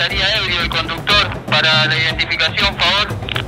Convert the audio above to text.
estaría ebrio el conductor para la identificación, favor.